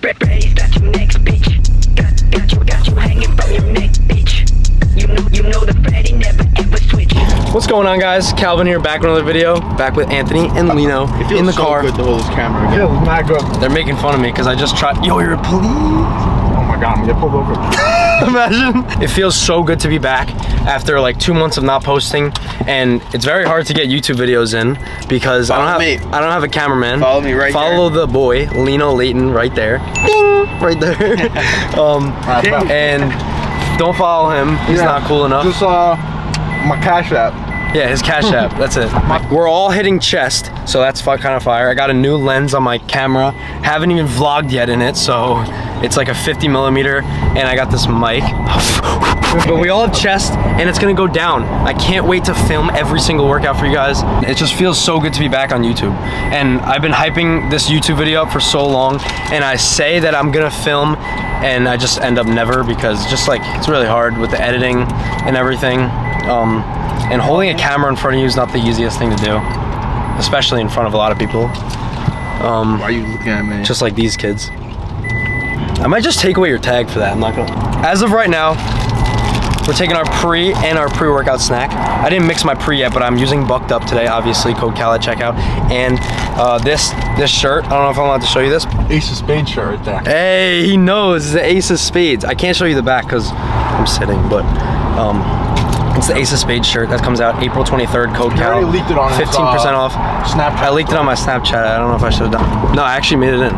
Raise that your next bitch. Got, got you, got you hanging from your neck, bitch. You know, you know the Freddy never ever switch. What's going on guys? Calvin here, back with another video. Back with Anthony and Lino It feels in the so car. good to hold this camera again. Feels not good. They're making fun of me because I just tried. Yo, you're a police. Oh my god, I'm gonna get pulled over. Imagine. It feels so good to be back after like two months of not posting, and it's very hard to get YouTube videos in because I don't me. have I don't have a cameraman. Follow me right Follow the boy, Lino Layton, right there. Ding, right there. um, and don't follow him. He's Yeah. not cool enough. Just uh, my cash app. Yeah, his Cash App. That's it. We're all hitting chest, so that's kind of fire. I got a new lens on my camera. Haven't even vlogged yet in it, so it's like a 50 millimeter, and I got this mic. but we all have chest, and it's gonna go down. I can't wait to film every single workout for you guys. It just feels so good to be back on YouTube. And I've been hyping this YouTube video up for so long, and I say that I'm gonna film, and I just end up never because just like it's really hard with the editing and everything. Um, and holding a camera in front of you is not the easiest thing to do, especially in front of a lot of people, Why are you looking at me? just like these kids. I might just take away your tag for that. I'm not gonna. As of right now, we're taking our pre and our pre-workout snack. I didn't mix my pre yet, but I'm using Bucked Up today. Obviously, code Cal at checkout. And uh, this this shirt. I don't know if I'm allowed to show you this. Ace of Spades shirt right there. Hey, he knows it's the Ace of Spades. I can't show you the back because I'm sitting, but um, it's the Ace of Spades shirt that comes out April 23rd. Code Cal. already leaked it on 15% uh, off. Snapchat. I leaked it on my Snapchat. I don't know if I should have done. No, I actually made it in.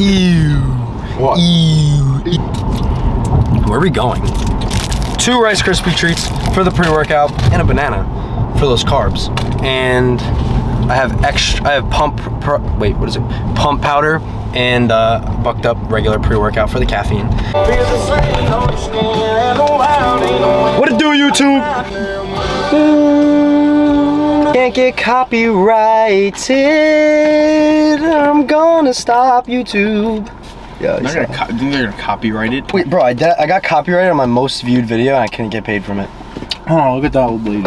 Ew. What? Ew. Where are we going? Two Rice Krispie treats for the pre-workout and a banana for those carbs. And I have extra. I have pump. Pro, wait, what is it? Pump powder and uh, bucked up regular pre-workout for the caffeine. What it do, YouTube? Can't get copyrighted. I'm gonna stop YouTube. Yeah, They're gonna, co- they're gonna copyright it. Wait, bro, I, did, I got copyrighted on my most viewed video and I couldn't get paid from it. Oh, look at that old lady.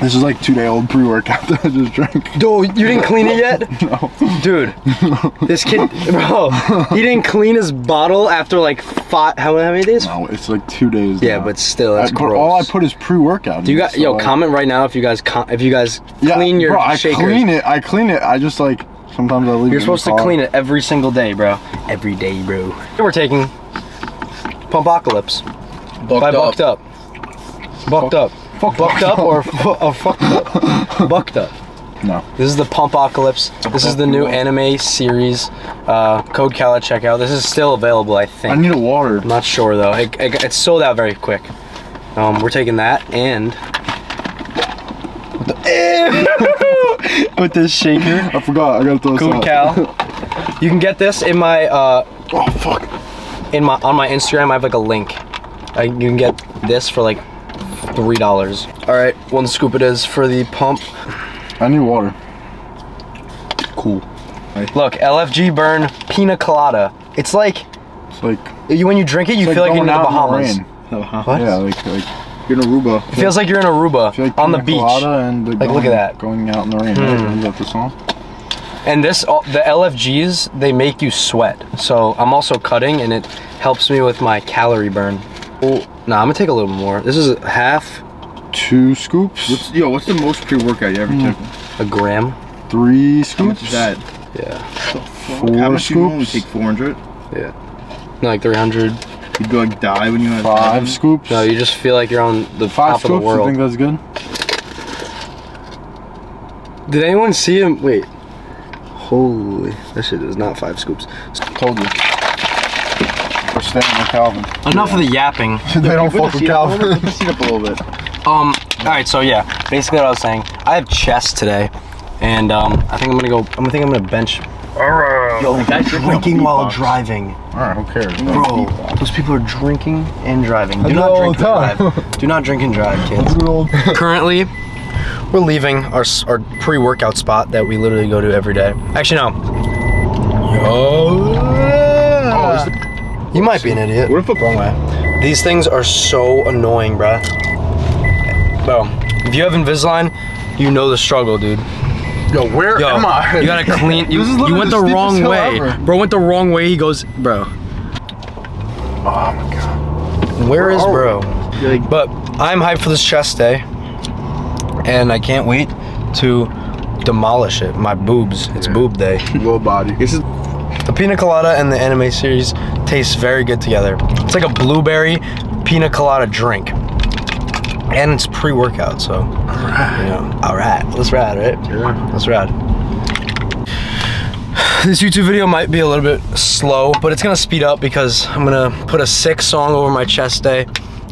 This is like two day old pre workout that I just drank. Dude, you didn't clean it yet? No. Dude, this kid, bro, he didn't clean his bottle after like five, how, how many days? No, it's like two days. Yeah, now. but still, that's I gross. all I put is pre workout. Do you got, yo, comment right now if you guys, com- if you guys Yeah, clean your bro, I shakers. clean it. I clean it. I just like sometimes I leave. You're supposed to clean it every single day, bro. Every day, bro. We're taking Pumpocalypse by Bucked Up. Bucked Up. Fuck Bucked Up or, fu- or fucked up? Bucked Up. No. This is the Pumpocalypse. This is the new anime series. Uh, code Cal at checkout. This is still available, I think. I need a water. I'm not sure though. It, it, it's sold out very quick. Um, we're taking that and with this shaker. I forgot. I gotta throw this out. Cal. You can get this in my uh, Oh fuck. in my on my Instagram. I have like a link. I, you can get this for like three dollars. All right, one scoop it is for the pump. I need water. Cool. Look, LFG Burn Pina Colada. It's like It's like you when you drink it, you feel like you're in the out Bahamas. What? Yeah, like like you're in Aruba. It feels like you're in Aruba like on the beach. and the Like, look at that. Going out in the rain. Right? Is that the song? And this, all- the LFGs, they make you sweat. So I'm also cutting, and it helps me with my calorie burn. Oh, nah, I'm gonna take a little more. This is half Two scoops. What's, yo, what's the most pre-workout you ever Mm. took? a gram. Three How scoops. much is that? Yeah, Four How much do you scoops. take? 400? yeah. No, like 300. You'd go like die when you had Five scoops. No, you just feel like you're on the Five top of the world. I think that's good. Did anyone see him? Wait. Holy, that shit is not five scoops. Told you. We're staying with Calvin. Enough of the yapping. they don't fuck with Calvin. Put the seat up a little bit. Um, all right, so yeah, basically what I was saying, I have chest today, and um, I think I'm gonna go. I'm gonna think I'm gonna bench. Yo, Guys, drinking while driving, Alright, who cares? bro. Those people are drinking and driving. Do do not drink and drive. Do not drink and drive, kids. Currently, we're leaving our our pre-workout spot that we literally go to every day. Actually, no. Yo. Oh, you might be an idiot. What if a- wrong way? These things are so annoying, bruh. Bro, if you have Invisalign, you know the struggle, dude. Yo, where Yo, am I? you gotta clean. You, is you went the steepest wrong way. ever. Bro went the wrong way. He goes, bro. Oh my god. Where is are we? bro? Like, But I'm hyped for this chest day, and I can't wait to demolish it. My boobs. It's Yeah. boob day. Low body. this is The pina colada and the anime series taste very good together. It's like a blueberry pina colada drink. And it's pre-workout, so you know, all right, let's ride, right? Yeah. Let's ride. This YouTube video might be a little bit slow, but it's gonna speed up because I'm gonna put a sick song over my chest day.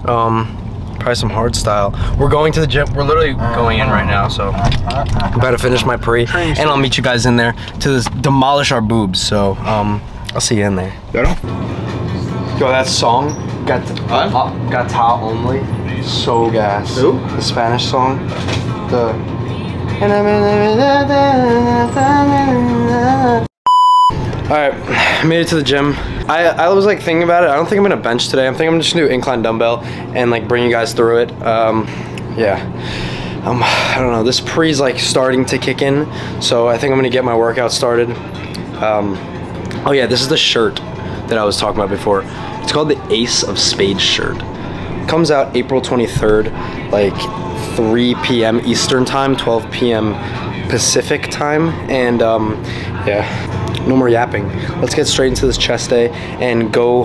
Um, probably some hard style. We're going to the gym. We're literally going in right now, so I'm about to finish my pre, and I'll meet you guys in there to this, demolish our boobs. So um, I'll see you in there. Yo, that song got What? uh, got ta only so gas. Who? The Spanish song. The. All right, made it to the gym. I I was like thinking about it. I don't think I'm gonna bench today. I'm thinking I'm just gonna do incline dumbbell and like bring you guys through it. Um, yeah. Um, I don't know. This pre's like starting to kick in, so I think I'm gonna get my workout started. Um, oh yeah, this is the shirt that I was talking about before. It's called the Ace of Spades shirt. Comes out April 23rd, like 3 p.m. Eastern time, 12 p.m. Pacific time, and um, yeah, no more yapping. Let's get straight into this chest day and go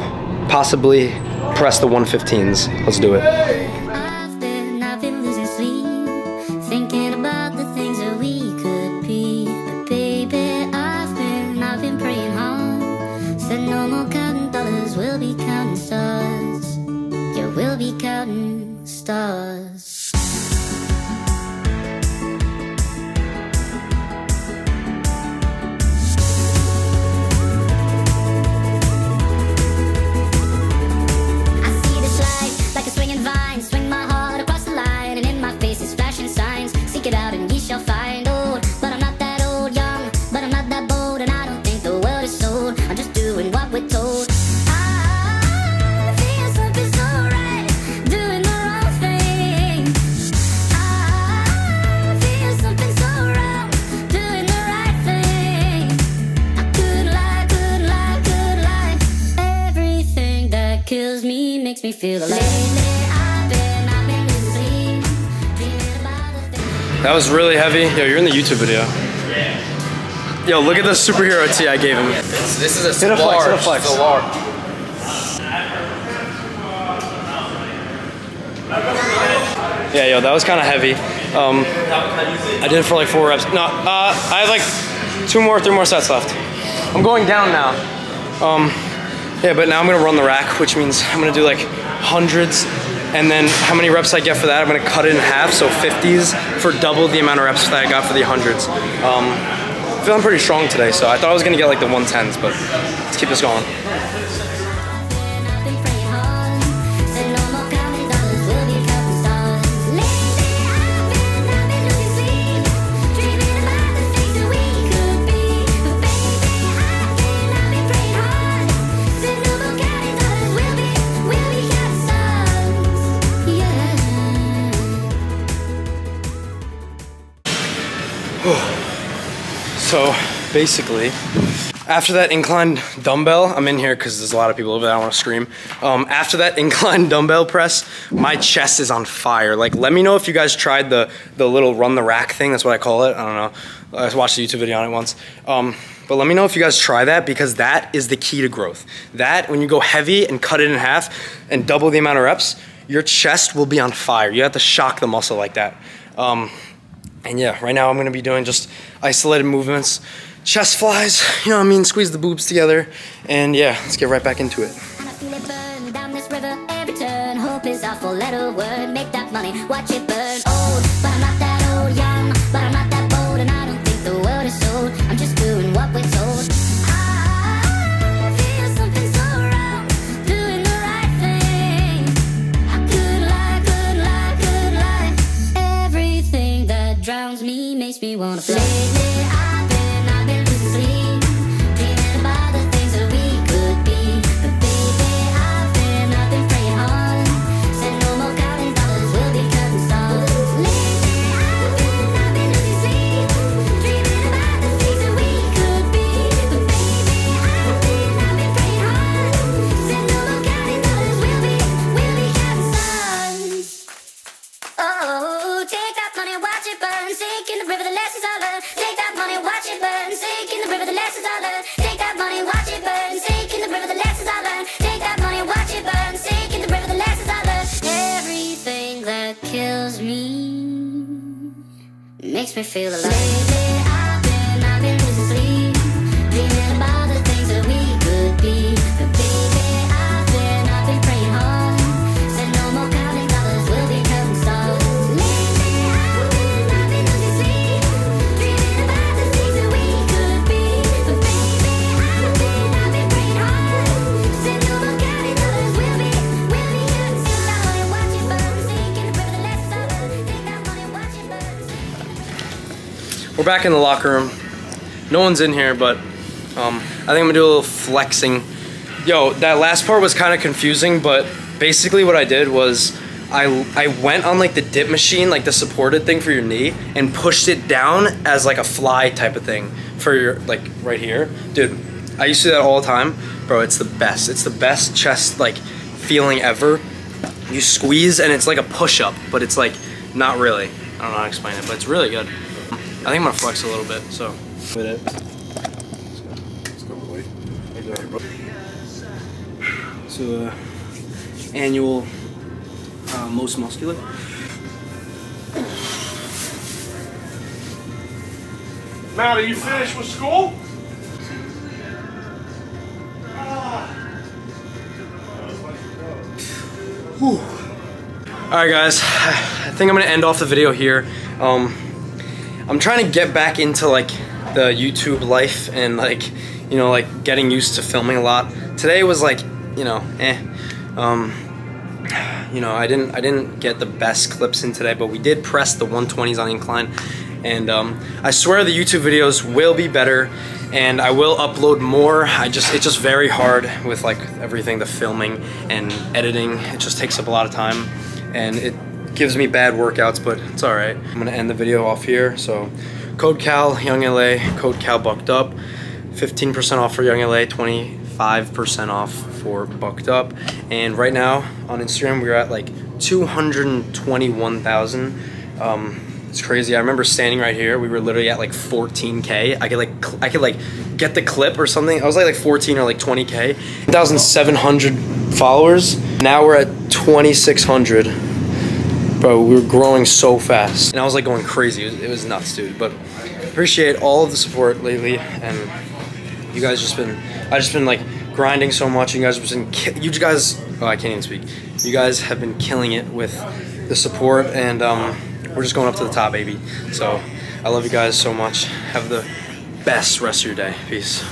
possibly press the 115s. Let's do it. The things. That was really heavy. Yo, you're in the YouTube video. Yo, look at the superhero tee I gave him. This is a Hit a flex, hit a flex. It's a large. Yeah, yo, that was kind of heavy. Um, I did it for like four reps. No, uh, I have like two more, three more sets left. I'm going down now. Um, yeah, but now I'm gonna run the rack, which means I'm gonna do like hundreds, and then how many reps I get for that, I'm gonna cut it in half, so 50s for double the amount of reps that I got for the hundreds. Um, feeling pretty strong today, so I thought I was gonna get like the 110s, but let's keep this going. So basically, after that incline dumbbell, I'm in here because there's a lot of people over there. I want to scream. Um, after that incline dumbbell press, my chest is on fire. Like, let me know if you guys tried the the little run the rack thing. That's what I call it. I don't know. I watched a YouTube video on it once. Um, but let me know if you guys try that because that is the key to growth. That when you go heavy and cut it in half and double the amount of reps, your chest will be on fire. You have to shock the muscle like that. Um, and yeah, right now I'm gonna be doing just isolated movements, chest flies, you know what I mean, squeeze the boobs together, and yeah, let's get right back into it. Hope is our four letter word. Make that money, watch it burn. Kills me makes me feel alive. Lately I've been, I've been losing sleep, back in the locker room. No one's in here, but um, I think I'm gonna do a little flexing. Yo, that last part was kind of confusing, but basically what I did was I I went on like the dip machine, like the supported thing for your knee, and pushed it down as like a fly type of thing for your like right here, dude. I used to do that all the time, bro. It's the best. It's the best chest like feeling ever. You squeeze and it's like a push up, but it's like not really. I don't know how to explain it, but it's really good. I think I'm gonna flex a little bit, so. With it. So, uh, annual uh, most muscular. Matt, are you finished with school? All right, guys. I think I'm gonna end off the video here. Um, I'm trying to get back into like the YouTube life and like, you know, like getting used to filming a lot. Today was like, you know, eh. Um, you know, I didn't I didn't get the best clips in today, but we did press the 120s on incline, and um, I swear the YouTube videos will be better, and I will upload more. I just it's just very hard with like everything, the filming and editing. It just takes up a lot of time, and it gives me bad workouts, but it's all right. I'm gonna end the video off here. So, code Cal Young LA, code Cal Bucked Up, 15% off for Young LA, 25% off for Bucked Up. And right now on Instagram, we're at like 221,000. Um, it's crazy. I remember standing right here. We were literally at like 14k. I could like I could like get the clip or something. I was like like 14 or like 20k. 1,700 followers. Now we're at 2,600. Bro, we were growing so fast, and I was like going crazy. It was, it was nuts, dude. But appreciate all of the support lately, and you guys just been I just been like grinding so much. You guys have been you guys oh I can't even speak. You guys have been killing it with the support, and um, we're just going up to the top, baby. So I love you guys so much. Have the best rest of your day. Peace.